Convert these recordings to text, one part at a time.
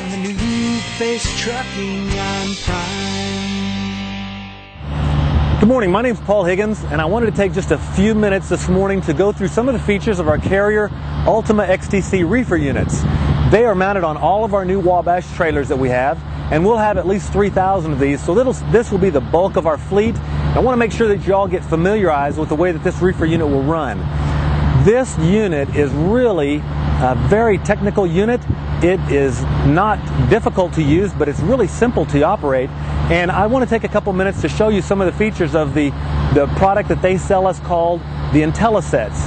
on the new face trucking on. Good morning, my name is Paul Higgins, and I wanted to take just a few minutes this morning to go through some of the features of our Carrier Ultima XTC reefer units. They are mounted on all of our new Wabash trailers that we have, and we'll have at least 3,000 of these, so this will be the bulk of our fleet. I want to make sure that you all get familiarized with the way that this reefer unit will run. This unit is really a very technical unit. It is not difficult to use, but it's really simple to operate. And I want to take a couple minutes to show you some of the features of the, the product that they sell us called the IntelliSets.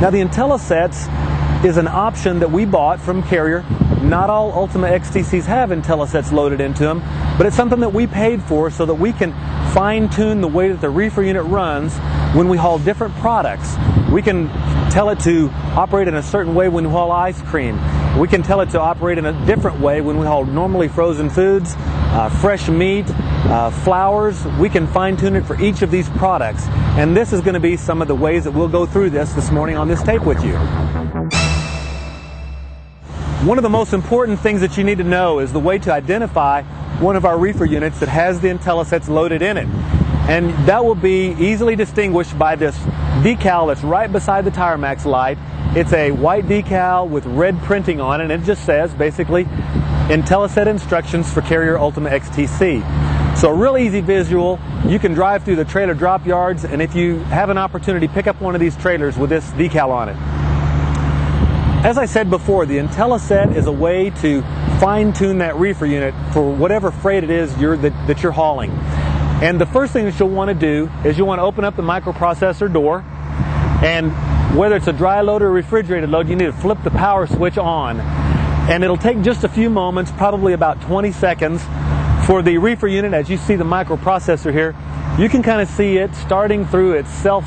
Now the IntelliSets is an option that we bought from Carrier. Not all Ultima XTCs have IntelliSets loaded into them, but it's something that we paid for so that we can fine tune the way that the reefer unit runs when we haul different products. We can tell it to operate in a certain way when we haul ice cream. We can tell it to operate in a different way when we haul normally frozen foods, uh, fresh meat, uh, flours. We can fine tune it for each of these products. And this is going to be some of the ways that we'll go through this this morning on this tape with you. One of the most important things that you need to know is the way to identify one of our reefer units that has the IntelliSets loaded in it. And that will be easily distinguished by this decal that's right beside the Tire Max light. It's a white decal with red printing on it, and it just says basically IntelliSet instructions for Carrier Ultima XTC. So a real easy visual. You can drive through the trailer drop yards, and if you have an opportunity, pick up one of these trailers with this decal on it. As I said before, the IntelliSet is a way to fine tune that reefer unit for whatever freight it is you're, that, that you're hauling. And the first thing that you'll want to do is you'll want to open up the microprocessor door and whether it's a dry load or a refrigerated load, you need to flip the power switch on. And it'll take just a few moments, probably about 20 seconds, for the reefer unit, as you see the microprocessor here, you can kind of see it starting through its self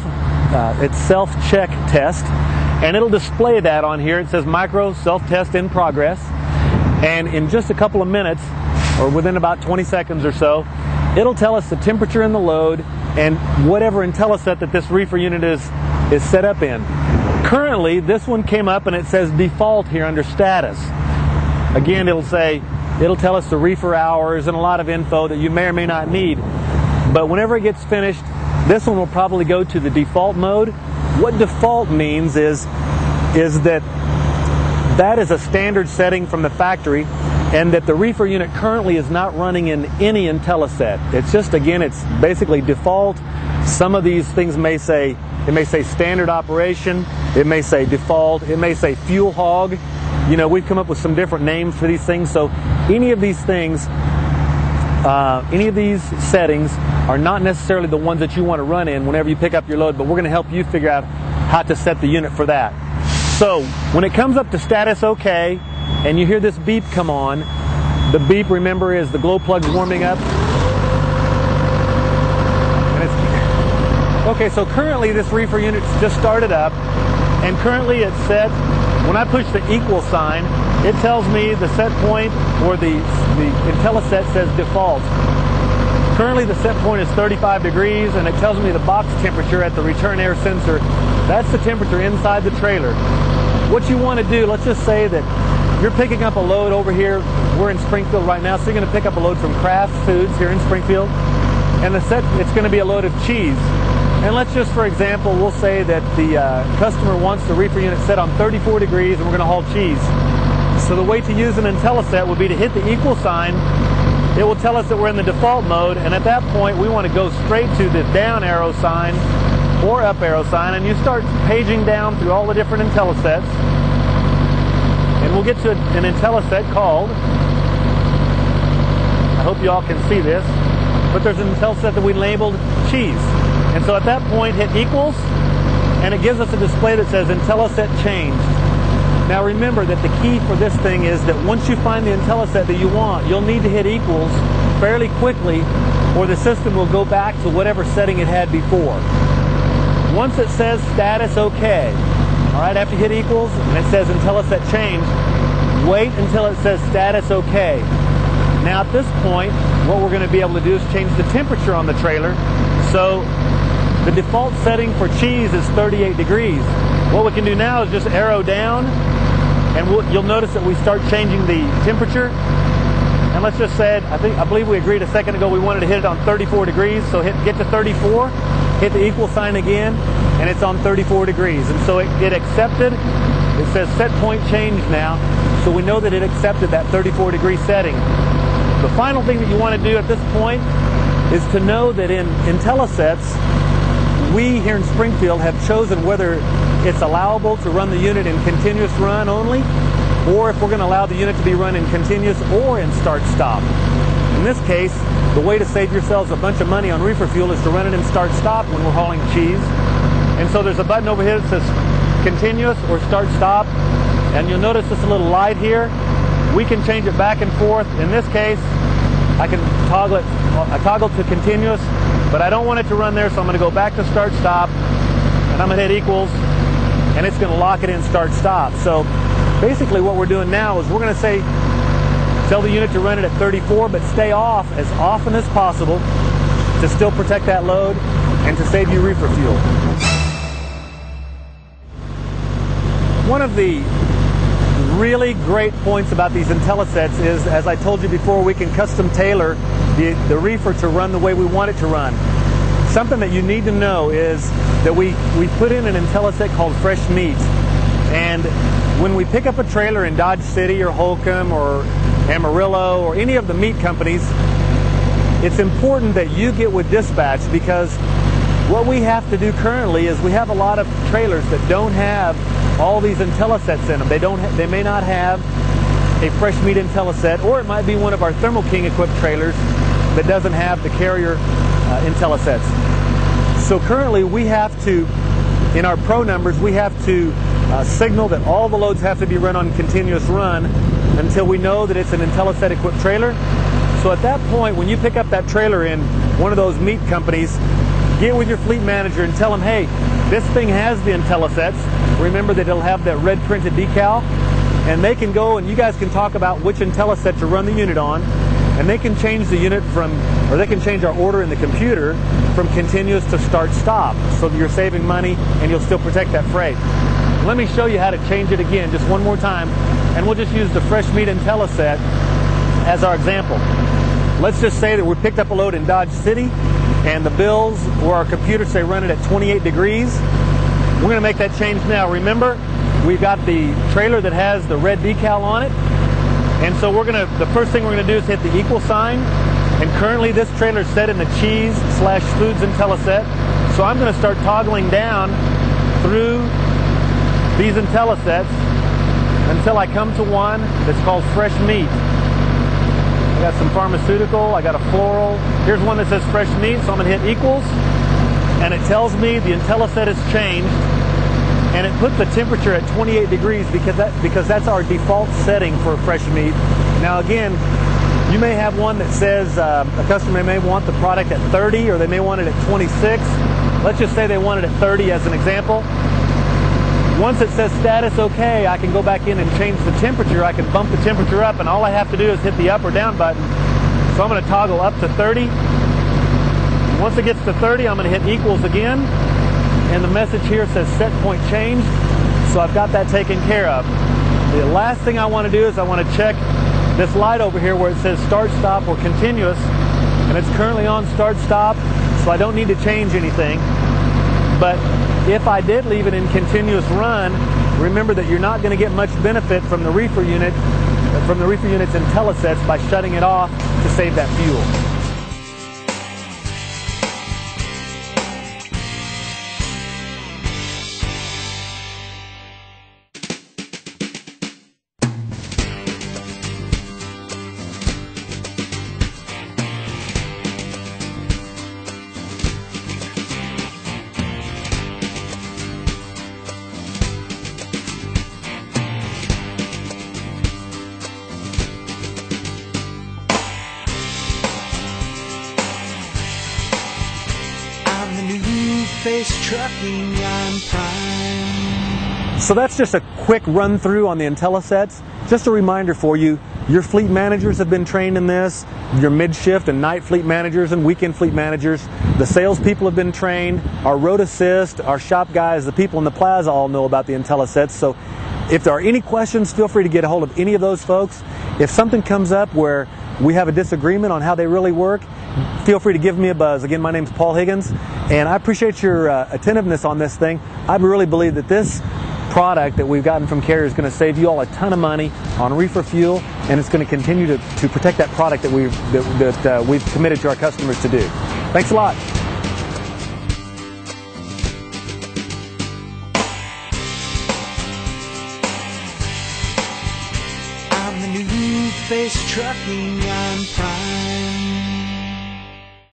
uh, its self check test, and it'll display that on here. It says micro self test in progress, and in just a couple of minutes, or within about 20 seconds or so, it'll tell us the temperature in the load and whatever IntelliSet that this reefer unit is is set up in. Currently, this one came up and it says default here under status. Again, it'll say, it'll tell us the reefer hours and a lot of info that you may or may not need. But whenever it gets finished, this one will probably go to the default mode. What default means is, is that that is a standard setting from the factory and that the reefer unit currently is not running in any IntelliSet. It's just, again, it's basically default. Some of these things may say, it may say standard operation, it may say default, it may say fuel hog. You know, we've come up with some different names for these things. So any of these things, uh, any of these settings are not necessarily the ones that you want to run in whenever you pick up your load, but we're going to help you figure out how to set the unit for that. So when it comes up to status OK, and you hear this beep come on, the beep, remember, is the glow plug warming up. okay, so currently this reefer unit's just started up, and currently it's set. When I push the equal sign, it tells me the set point or the, the IntelliSet says default. Currently the set point is 35 degrees and it tells me the box temperature at the return air sensor. That's the temperature inside the trailer. What you want to do, let's just say that you're picking up a load over here. We're in Springfield right now, so you're going to pick up a load from Kraft Foods here in Springfield. And the set, it's going to be a load of cheese. And let's just, for example, we'll say that the uh, customer wants the reefer unit set on 34 degrees and we're going to haul cheese. So the way to use an IntelliSet would be to hit the equal sign. It will tell us that we're in the default mode, and at that point, we want to go straight to the down arrow sign or up arrow sign, and you start paging down through all the different IntelliSets and we'll get to an IntelliSet called, I hope you all can see this, but there's an IntelliSet that we labeled cheese. And so at that point, hit equals, and it gives us a display that says IntelliSet changed. Now remember that the key for this thing is that once you find the IntelliSet that you want, you'll need to hit equals fairly quickly or the system will go back to whatever setting it had before. Once it says status OK, all right, after you hit equals and it says IntelliSet change, wait until it says status OK. Now at this point, what we're going to be able to do is change the temperature on the trailer. So the default setting for cheese is 38 degrees. What we can do now is just arrow down and we'll, you'll notice that we start changing the temperature And let's just say, I think I believe we agreed a second ago we wanted to hit it on 34 degrees. So hit get to 34, hit the equal sign again, and it's on 34 degrees. And so it, it accepted. It says set point change now. So we know that it accepted that 34 degree setting. The final thing that you want to do at this point is to know that in IntelliSets, we here in Springfield have chosen whether it's allowable to run the unit in continuous run only, or if we're going to allow the unit to be run in continuous or in start-stop. In this case, the way to save yourselves a bunch of money on reefer fuel is to run it in start-stop when we're hauling cheese. And so there's a button over here that says continuous or start-stop, and you'll notice this little light here. We can change it back and forth. In this case, I can toggle it, I toggle to continuous, but I don't want it to run there, so I'm going to go back to start stop, and I'm going to hit equals, and it's going to lock it in start stop. So basically what we're doing now is we're going to say, tell the unit to run it at 34, but stay off as often as possible to still protect that load and to save you reefer fuel. One of the really great points about these IntelliSets is, as I told you before, we can custom tailor the, the reefer to run the way we want it to run. Something that you need to know is that we, we put in an IntelliSet called Fresh Meat. And when we pick up a trailer in Dodge City or Holcomb or Amarillo or any of the meat companies, it's important that you get with dispatch because what we have to do currently is we have a lot of trailers that don't have all these IntelliSets in them. They don't. they may not have a fresh meat IntelliSet, or it might be one of our Thermo King equipped trailers that doesn't have the carrier uh, IntelliSets. So currently we have to, in our pro numbers, we have to uh, signal that all the loads have to be run on continuous run until we know that it's an IntelliSet equipped trailer. So at that point, when you pick up that trailer in one of those meat companies, get with your fleet manager and tell them, hey, this thing has the IntelliSets. Remember that it'll have that red printed decal. And they can go and you guys can talk about which IntelliSet to run the unit on. And they can change the unit from, or they can change our order in the computer from continuous to start stop so you're saving money and you'll still protect that freight. Let me show you how to change it again just one more time. And we'll just use the fresh meat IntelliSet as our example. Let's just say that we picked up a load in Dodge City and the bills or our computer say run it at 28 degrees. We're going to make that change now. Remember, we've got the trailer that has the red decal on it. And so we're going to, the first thing we're going to do is hit the equal sign. And currently this trailer is set in the cheese slash foods IntelliSet. So I'm going to start toggling down through these IntelliSets until I come to one that's called fresh meat. I got some pharmaceutical, I got a floral. Here's one that says fresh meat, so I'm gonna hit equals. And it tells me the IntelliSet has changed. And it put the temperature at 28 degrees because that because that's our default setting for fresh meat. Now again, you may have one that says uh, a customer may want the product at 30 or they may want it at 26. Let's just say they want it at 30 as an example. Once it says status okay, I can go back in and change the temperature. I can bump the temperature up and all I have to do is hit the up or down button. So I'm going to toggle up to 30. Once it gets to 30, I'm going to hit equals again. And the message here says set point changed. So I've got that taken care of. The last thing I want to do is I want to check this light over here where it says start stop or continuous. And it's currently on start stop, so I don't need to change anything. But if I did leave it in continuous run, remember that you're not going to get much benefit from the reefer unit, from the reefer unit's IntelliSets by shutting it off to save that fuel. Trucking on. So that's just a quick run through on the IntelliSets. Just a reminder for you, your fleet managers have been trained in this, your mid-shift and night fleet managers and weekend fleet managers. The salespeople have been trained, our road assist, our shop guys, the people in the plaza all know about the IntelliSets. So if there are any questions, feel free to get a hold of any of those folks. If something comes up where we have a disagreement on how they really work, feel free to give me a buzz. Again, my name's Paul Higgins, and I appreciate your uh, attentiveness on this thing. I really believe that this product that we've gotten from Carrier is going to save you all a ton of money on reefer fuel, and it's going to continue to, to protect that product that we've, that, that uh, we've committed to our customers to do. Thanks a lot. Trucking on prime.